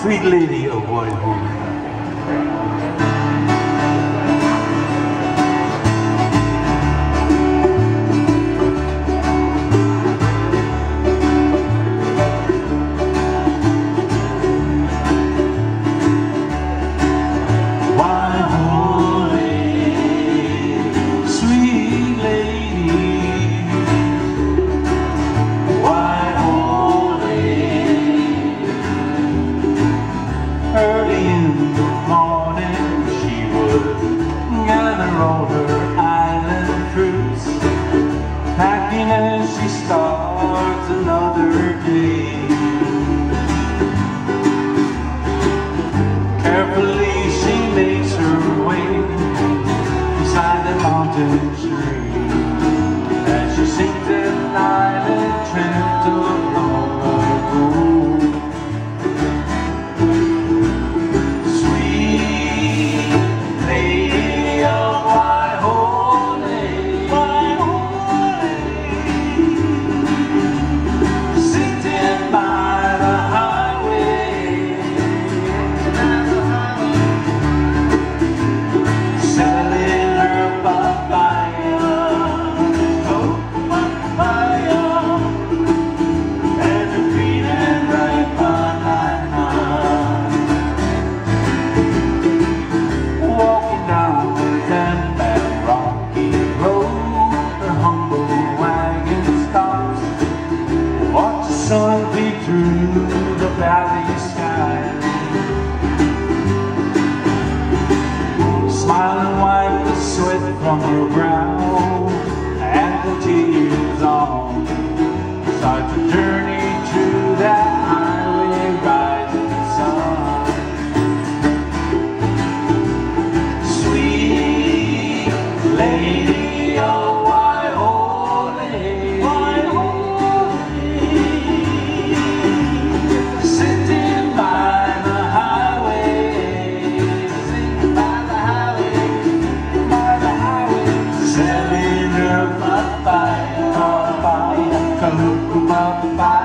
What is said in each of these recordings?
Sweet Lady oh of from her brow and the tears on. Start to Bye.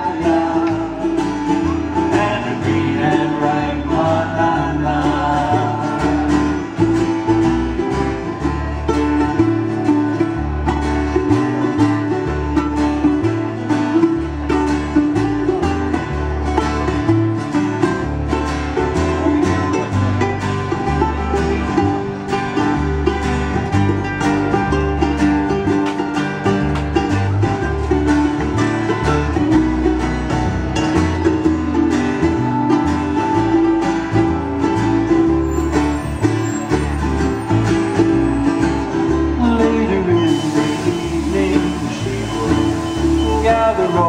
gather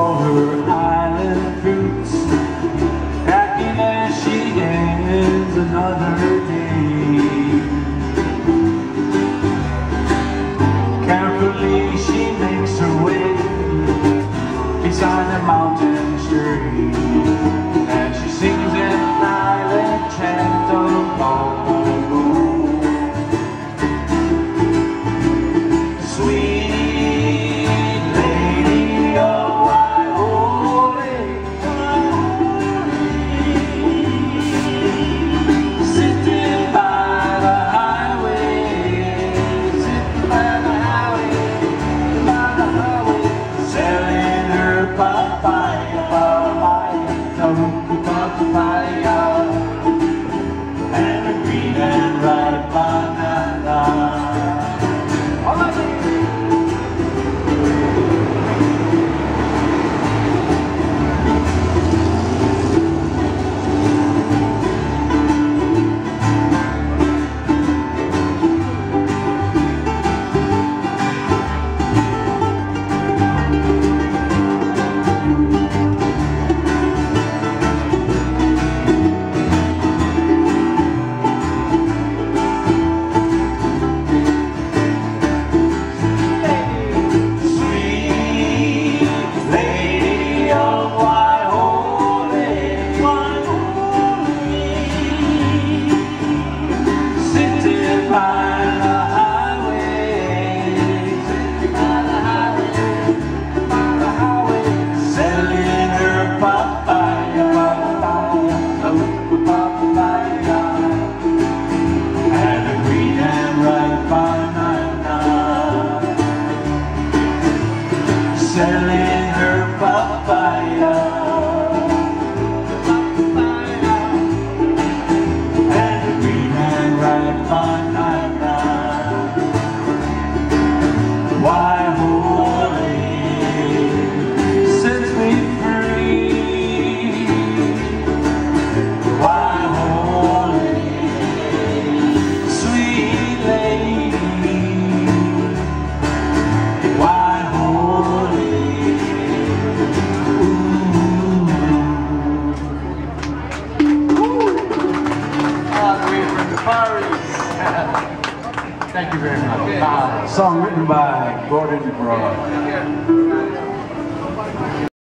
Thank you very much. Wow. Song written by Gordon Broad.